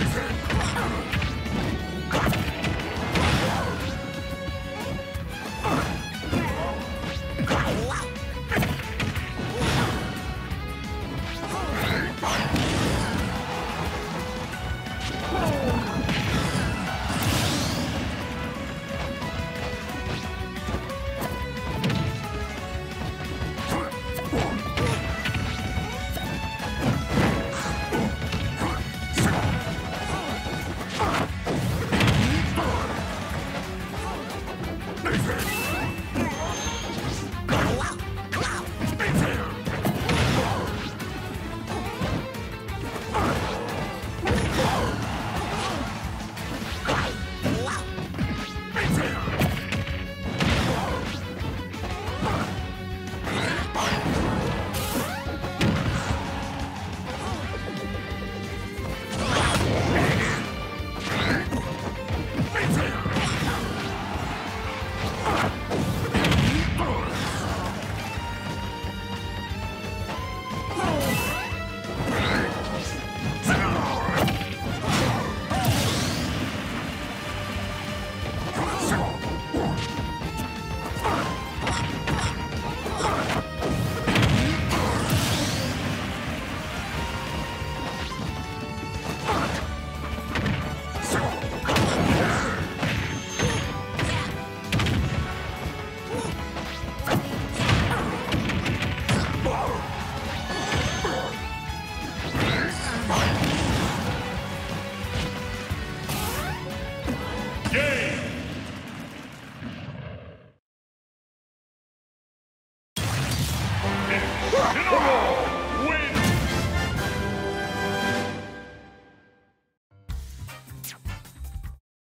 Wow.